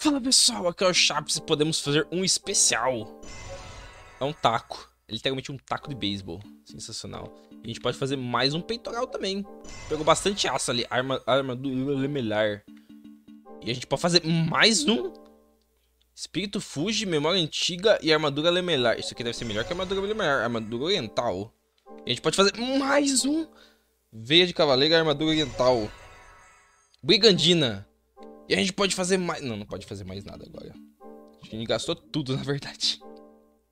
Fala pessoal, aqui é o Chaps e podemos fazer um especial. É um taco. É literalmente um taco de beisebol. Sensacional. E a gente pode fazer mais um peitoral também. Pegou bastante aço ali. Arma, armadura lemelar. E a gente pode fazer mais um. Espírito Fuji, memória antiga e armadura lemelar. Isso aqui deve ser melhor que a armadura lemelar. Armadura oriental. E a gente pode fazer mais um. Veia de cavaleiro armadura oriental. Brigandina. E a gente pode fazer mais... Não, não pode fazer mais nada agora. A gente gastou tudo, na verdade.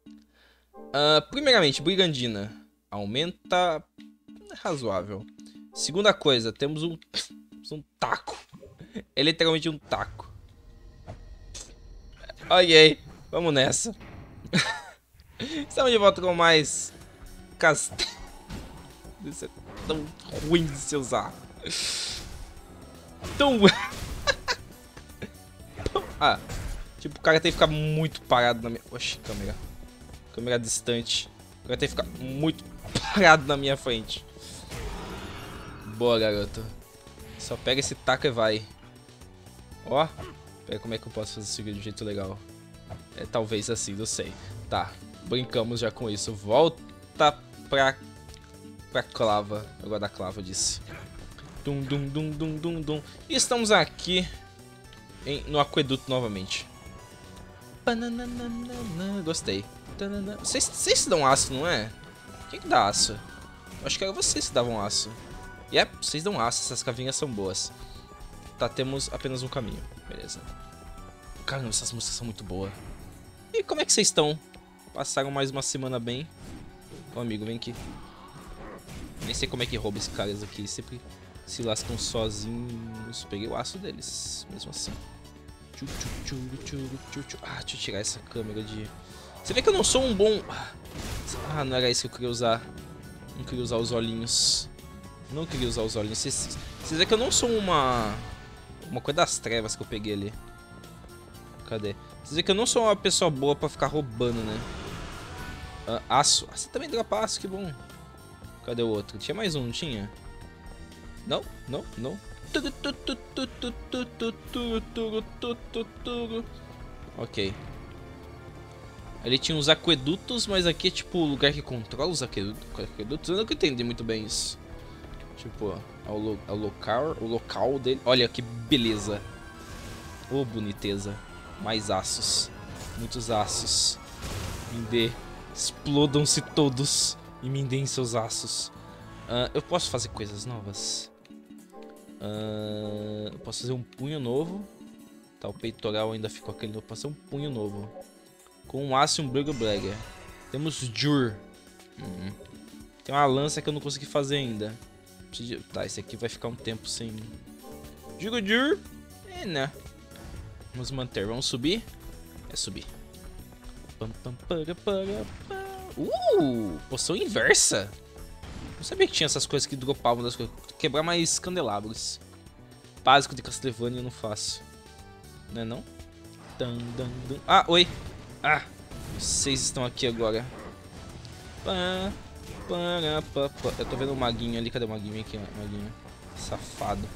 Uh, primeiramente, Brigandina. Aumenta... É razoável. Segunda coisa, temos um... um taco. É literalmente um taco. Ok, vamos nessa. Estamos de volta com mais... Castelo. Isso é tão ruim de se usar. Tão... Ah, tipo, o cara tem que ficar muito parado na minha... Oxi, câmera. Câmera distante. O cara tem que ficar muito parado na minha frente. Boa, garoto. Só pega esse taco e vai. Ó. Pega como é que eu posso fazer isso de um jeito legal. É talvez assim, não sei. Tá, brincamos já com isso. Volta pra... Pra clava. Agora da clava, eu disse. Dum, dum, dum, dum, dum, dum. E estamos aqui em, no aqueduto novamente. Gostei. Vocês, vocês dão aço, não é? Quem que dá aço? Acho que era vocês que davam aço. Yep, vocês dão aço, essas cavinhas são boas. Tá, temos apenas um caminho. Beleza. Caramba, essas músicas são muito boas. E como é que vocês estão? Passaram mais uma semana bem? Ô amigo, vem aqui. Nem sei como é que rouba esses caras aqui. Sempre se lascam sozinhos. Peguei o aço deles, mesmo assim. Ah, deixa eu tirar essa câmera de... Você vê que eu não sou um bom... Ah, não era isso que eu queria usar. Não queria usar os olhinhos. Não queria usar os olhinhos. Vocês vê que eu não sou uma... Uma coisa das trevas que eu peguei ali. Cadê? Vocês vê que eu não sou uma pessoa boa pra ficar roubando, né? Ah, aço. Ah, você também dropa aço, que bom. Cadê o outro? Tinha mais um, não tinha? Não, não, não. Ok. Ele tinha uns aquedutos, mas aqui é tipo o lugar que controla os aquedutos. Eu não entendi muito bem isso. Tipo, é o, é o local, o local dele. Olha que beleza. Ô, oh, boniteza. Mais aços. Muitos aços. Me dê. Explodam-se todos. E me deem seus aços. Uh, eu posso fazer coisas novas? Uh, eu posso fazer um punho novo. Tá, o peitoral ainda ficou aquele. Eu posso fazer um punho novo. Com um aço e um Brugger. Temos Jur. Uhum. Tem uma lança que eu não consegui fazer ainda. Tá, esse aqui vai ficar um tempo sem... Jugo Jur. É, né? Vamos manter. Vamos subir? É subir. Uh! Poção inversa. Não sabia que tinha essas coisas que dropavam das coisas. Quebrar mais candelabros. Básico de Castlevania eu não faço. Não é não? Ah, oi. Ah, vocês estão aqui agora. Eu tô vendo o um maguinho ali. Cadê o maguinho? aqui, maguinho. Safado.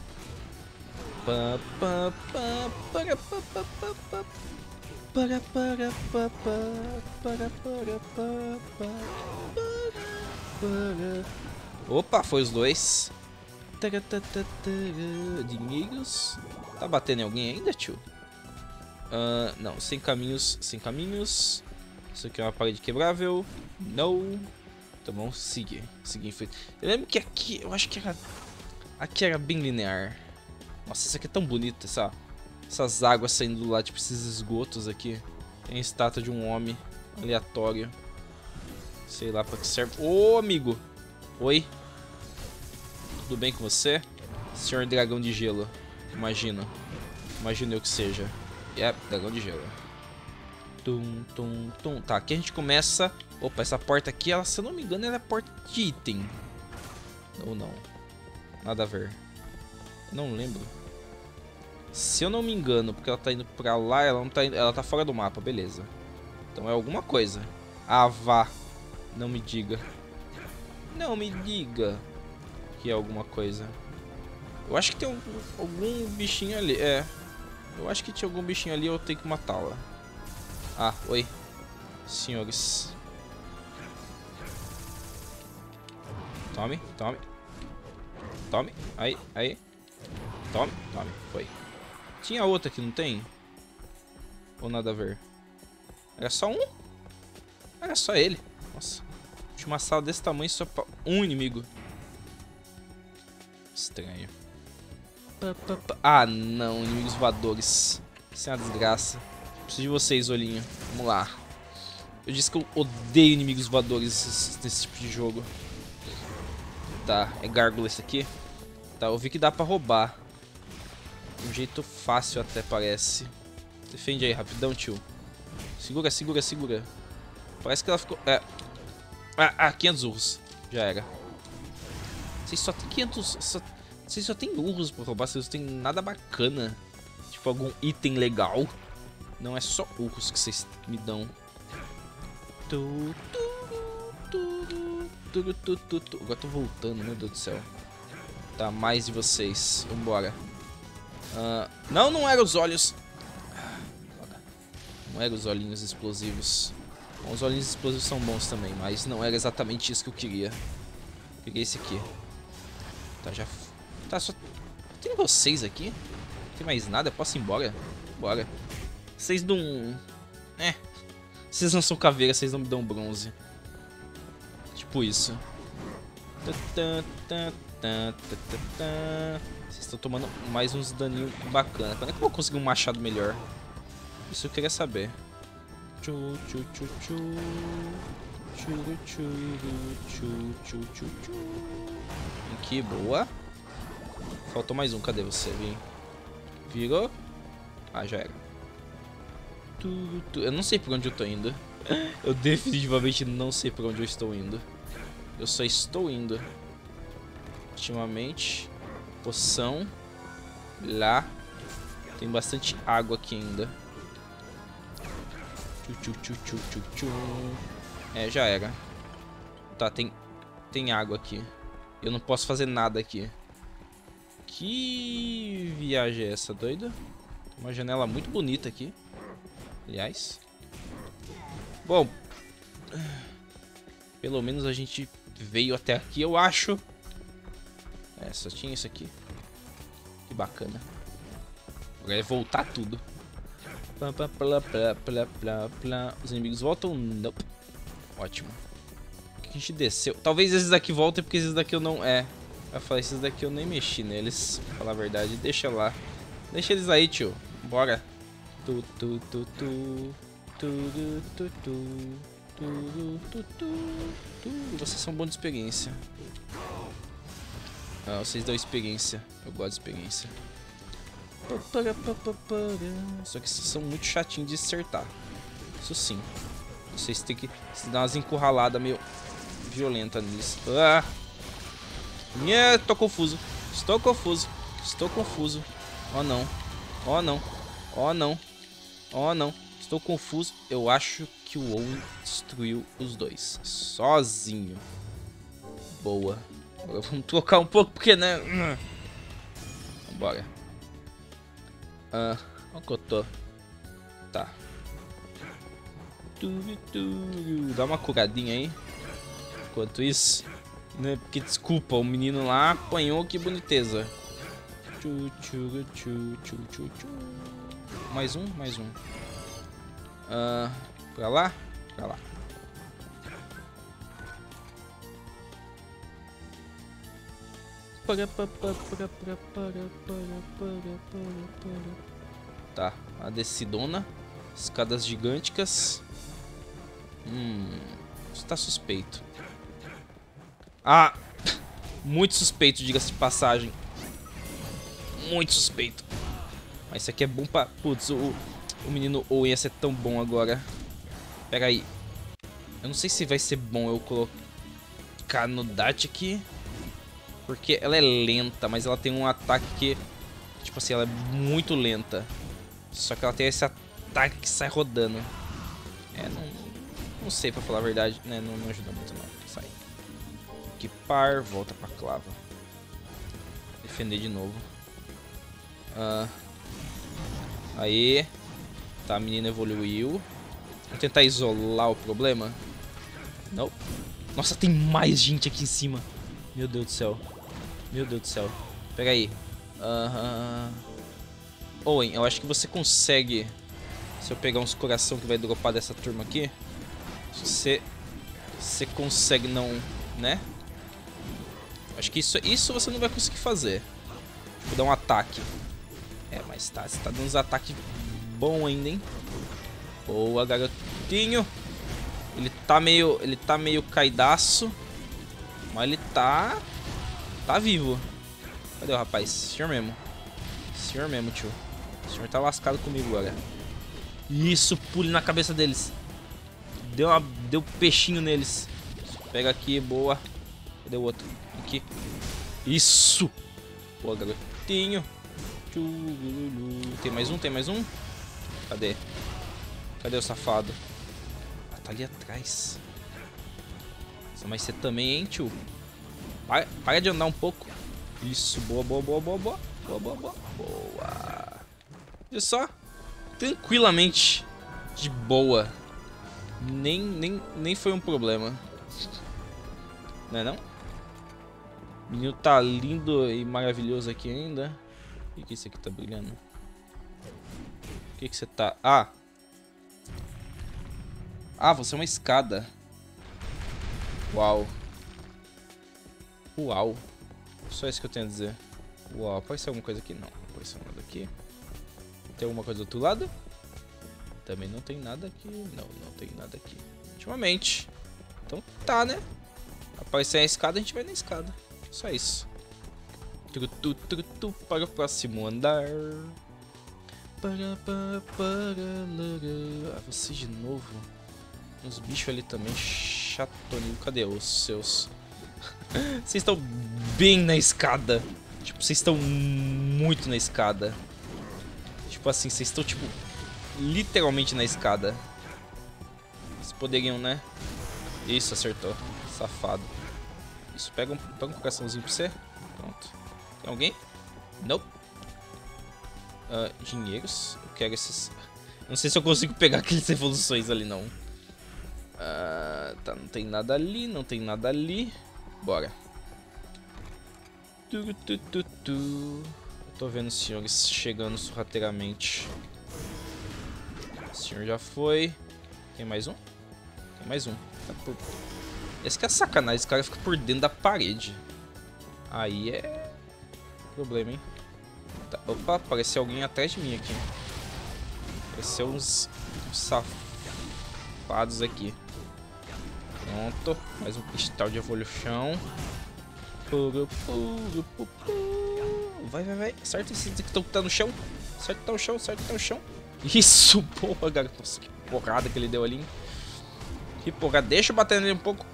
Para para para para para para Opa, foi os dois. Dinheiros. Tá batendo em alguém ainda, tio? Uh, não, sem caminhos, sem caminhos. Isso aqui é uma parede quebrável. Não. Então vamos seguir. Seguir em frente. Eu lembro que aqui, eu acho que era... Aqui era bem linear. Nossa, isso aqui é tão bonito, essa, essas águas saindo do lado, tipo esses esgotos aqui. Tem a estátua de um homem aleatório. Sei lá pra que serve. Ô, amigo! Oi? Tudo bem com você? Senhor dragão de gelo. Imagino. Imagino eu que seja. É, dragão de gelo. Tum, tum, tum. Tá, aqui a gente começa... Opa, essa porta aqui, ela, se eu não me engano, ela é porta de item. Ou não. Nada a ver. Não lembro. Se eu não me engano, porque ela tá indo pra lá, ela não tá indo, ela tá fora do mapa, beleza. Então é alguma coisa. Ah, vá. Não me diga. Não me diga que é alguma coisa. Eu acho que tem algum, bichinho ali. É. Eu acho que tinha algum bichinho ali, eu tenho que matá-la. Ah, oi. Senhores. Tome, tome. Tome, aí, aí. Tome, tome, foi. Tinha outra aqui, não tem? Ou nada a ver? Era só um? Era só ele. Nossa. Tinha uma sala desse tamanho só pra um inimigo. Estranho. Ah, não. Inimigos voadores. Isso é uma desgraça. Preciso de vocês, olhinho. Vamos lá. Eu disse que eu odeio inimigos voadores nesse tipo de jogo. Tá, é gárgula esse aqui. Tá, eu vi que dá pra roubar. De um jeito fácil até parece. Defende aí, rapidão, tio. Segura, segura, segura. Parece que ela ficou... É. Ah, ah 500 urros. Já era. Vocês só tem 500... Só... Vocês só tem urros pra roubar, vocês não tem nada bacana. Tipo, algum item legal. Não é só urros que vocês me dão. Tu, tu, tu, Agora tô voltando, meu Deus do céu. Tá, mais de vocês. Vambora. Uh, não, não eram os olhos. Não eram os olhinhos explosivos. Bom, os olhinhos explosivos são bons também, mas não era exatamente isso que eu queria. Peguei esse aqui. Tá, já... Tá, só... Tem vocês aqui? Não tem mais nada? Posso ir embora? Bora. Vocês não... É. Vocês não são caveira, vocês não me dão bronze. Tipo isso. Vocês estão tomando mais uns daninhos bacana. Quando é que eu vou conseguir um machado melhor? Isso eu queria saber. Aqui, boa. Faltou mais um. Cadê você, Vim? Virou? Ah, já era. Eu não sei por onde eu tô indo. Eu definitivamente não sei por onde eu estou indo. Eu só estou indo. Ultimamente. Poção. Lá. Tem bastante água aqui ainda. Tchu, tchu, tchu, tchu, tchu. É, já era. Tá, tem, tem água aqui. Eu não posso fazer nada aqui. Que viagem é essa, doida? Uma janela muito bonita aqui. Aliás. Bom. Pelo menos a gente veio até aqui, eu acho. É, só tinha isso aqui. Que bacana. Agora é voltar tudo. Os inimigos voltam? Nope. Ótimo. A gente desceu. Talvez esses daqui voltem, porque esses daqui eu não... É. Eu falei, esses daqui eu nem mexi neles. Pra falar a verdade. Deixa lá. Deixa eles aí, tio. Bora. Tu, tu, tu, tu. Tu, tu, tu, tu. Tu, tu, tu, tu. Vocês são bons de experiência. Ah, vocês dão experiência. Eu gosto de experiência. Só que vocês são muito chatinhos de acertar. Isso sim. Vocês têm que dar umas encurraladas meio violentas nisso. Ah! Yeah, tô confuso. Estou confuso. Estou confuso. Oh não. Oh não. Oh não. Oh não. Estou confuso. Eu acho que o Owen destruiu os dois. Sozinho. Boa. Agora vamos trocar um pouco porque, né? Vambora. Ah, onde que eu tô? Tá. Dá uma curadinha aí. Enquanto isso, né? Porque desculpa, o menino lá apanhou, que boniteza. Mais um, mais um. Ah, pra lá? Pra lá. Tá, a decidona. Escadas gigânticas. Hum. Está suspeito. Ah! Muito suspeito, diga-se de passagem. Muito suspeito. Mas isso aqui é bom pra... Putz, o, o menino Owen ia ser tão bom agora. Pega aí. Eu não sei se vai ser bom eu colocar no Dart aqui. Porque ela é lenta, mas ela tem um ataque que... Tipo assim, ela é muito lenta. Só que ela tem esse ataque que sai rodando. É, não... Não sei, pra falar a verdade. Né? Não, não ajuda muito, não. Sai. Equipar, volta pra clava. Defender de novo. Uh... Aí. Tá, a menina evoluiu. Vamos tentar isolar o problema. Não. Nossa, tem mais gente aqui em cima. Meu Deus do céu. Meu Deus do céu. Pega aí. Aham. Owen, eu acho que você consegue... Se eu pegar uns coração que vai dropar dessa turma aqui... Você... Você consegue não... Né? Acho que isso, isso você não vai conseguir fazer. Vou dar um ataque. É, mas tá, você tá dando uns ataques bom ainda, hein? Boa, garotinho. Ele tá meio, ele tá meio caidaço. Mas ele tá tá vivo. Cadê o rapaz? Senhor mesmo. Senhor mesmo, tio. O senhor tá lascado comigo agora. Isso, pule na cabeça deles. Deu uma, deu peixinho neles. Pega aqui, boa. Cadê o outro? Aqui. Isso. Boa, garotinho. Tem mais um, tem mais um. Cadê? Cadê o safado? Ah, tá ali atrás. Mas você também, hein, tio? Para, para de andar um pouco. Isso, boa, boa, boa, boa, boa. Boa, boa, boa. Boa. Olha só. Tranquilamente. De boa. Nem, nem, nem foi um problema. Não é não? O menino tá lindo e maravilhoso aqui ainda. O que isso aqui tá brilhando? O que que você tá... Ah! Ah, você é uma escada. Uau. Uau. Só isso que eu tenho a dizer. Uau, pode ser alguma coisa aqui? Não, não pode ser nada aqui. Tem alguma coisa do outro lado? Também não tem nada aqui. Não, não tem nada aqui. Ultimamente. Então tá, né? Aparecer a escada, a gente vai na escada. Só isso. Turutu, turutu, para o próximo andar. Para, para, para, ah, você de novo. Os bichos ali também, chatoninho. Cadê os seus? Vocês estão bem na escada. Tipo, vocês estão muito na escada. Tipo assim, vocês estão, tipo, literalmente na escada. Vocês poderiam, né? Isso, acertou. Safado. Isso, pega um, pega um coraçãozinho pra você. Pronto. Tem alguém? Nope. Uh, dinheiros. Eu quero esses... Não sei se eu consigo pegar aqueles evoluções ali, não. Uh, tá, não tem nada ali, não tem nada ali. Bora. Tu, tu, tu, tu. Eu tô vendo os senhores chegando sorrateiramente. O senhor já foi. Tem mais um? Tem mais um. Tá por... Esse que é sacanagem, esse cara fica por dentro da parede. Aí é... Problema, hein? Tá. Opa, apareceu alguém atrás de mim aqui. Apareceu uns, uns safados aqui. Pronto. Mais um cristal de evolução. Vai, vai, vai. Acerta esse que tá no chão. Que tá no chão, que tá no chão. Isso, porra, garoto. Nossa, que porrada que ele deu ali. Que porrada. Deixa eu bater nele um pouco.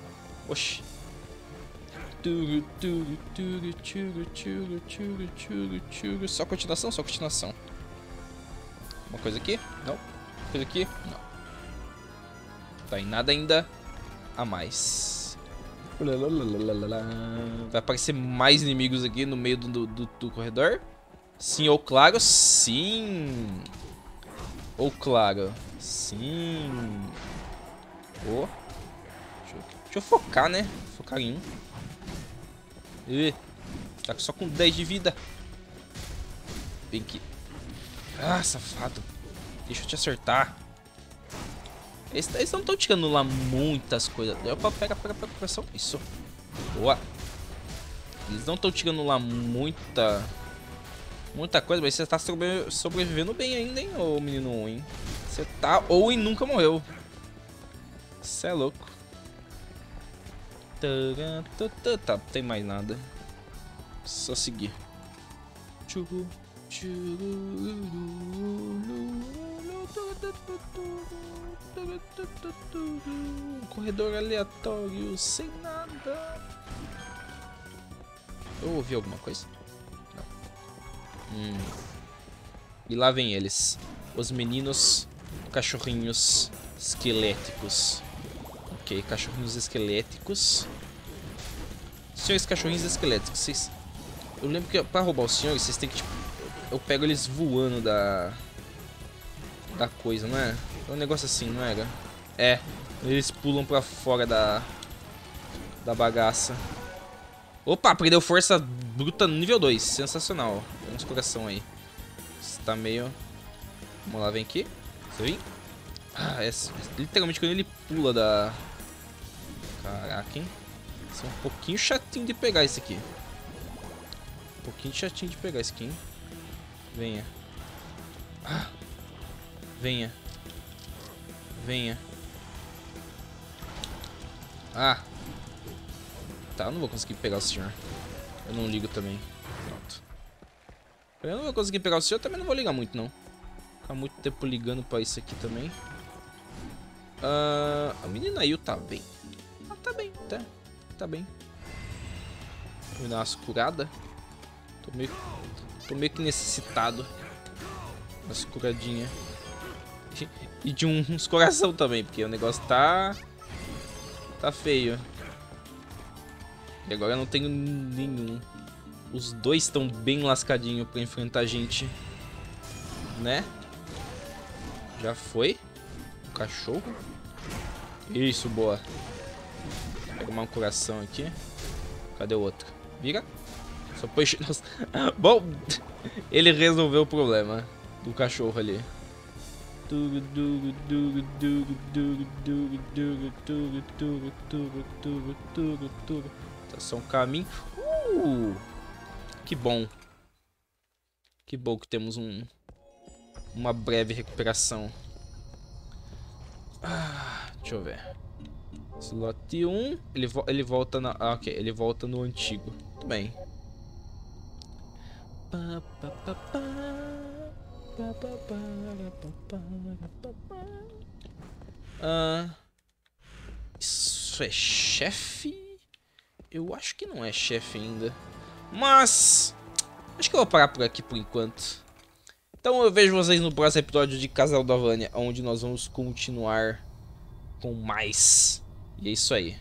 Oxi. Só continuação, só continuação. Uma coisa aqui? Não. Uma coisa aqui? Não. Tá em nada ainda a mais. Vai aparecer mais inimigos aqui no meio do, do, do corredor? Sim ou claro? Sim. Ou claro? Sim. Oh. Deixa, eu, deixa eu focar, né? Focar em um. Ih, tá só com 10 de vida. Vem aqui. Ah, safado. Deixa eu te acertar. Eles, eles não estão tirando lá muitas coisas. Opa, pega, pega, pega, pressão. Isso. Boa. Eles não estão tirando lá muita... Muita coisa, mas você tá sobre, sobrevivendo bem ainda, hein, ô menino ruim. Você tá... Ou e nunca morreu. Você é louco. Tá, tem mais nada. Só seguir. Tchugu, tchugu, um corredor aleatório, sem nada. Eu ouvi alguma coisa? Não. Hum. E lá vem eles. Os meninos cachorrinhos esqueléticos. Ok, cachorrinhos esqueléticos. Senhores cachorrinhos esqueléticos, vocês... Eu lembro que pra roubar os senhores, vocês têm que, tipo... Eu pego eles voando da da coisa, não é? É um negócio assim, não era? É. Eles pulam pra fora da... Da bagaça. Opa, perdeu força bruta no nível 2. Sensacional. Tem uns coração aí. Você tá meio... Vamos lá, vem aqui. Você vem? Ah, é, literalmente quando ele pula da... Caraca, hein? Isso é um pouquinho chatinho de pegar esse aqui. Um pouquinho chatinho de pegar esse aqui, hein? Venha. Ah. Venha. Venha. Ah. Tá, eu não vou conseguir pegar o senhor. Eu não ligo também. Pronto. Eu não vou conseguir pegar o senhor, também não vou ligar muito, não. Ficar muito tempo ligando pra isso aqui também. Uh, a menina Yu tá bem. Ah, tá bem, tá. Tá bem. Vou dar umas curadas. Tô meio, tô meio que necessitado. Umas curadinhas. E de uns coração também, porque o negócio tá... Tá feio. E agora eu não tenho nenhum. Os dois estão bem lascadinhos pra enfrentar a gente. Né? Já foi? O cachorro? Isso, boa. Pega um coração aqui. Cadê o outro? Vira. Só puxa. Bom, ele resolveu o problema do cachorro ali. Estação caminho. Uh, que bom. Que bom que temos um uma breve recuperação. Ah, deixa eu ver. Slot 1, ele, vo ele volta na, ah, ok, ele volta no antigo. Tudo bem. Ah, isso é chefe? Eu acho que não é chefe ainda. Mas, acho que eu vou parar por aqui por enquanto. Então eu vejo vocês no próximo episódio de Casal da Vânia, onde nós vamos continuar com mais. E é isso aí.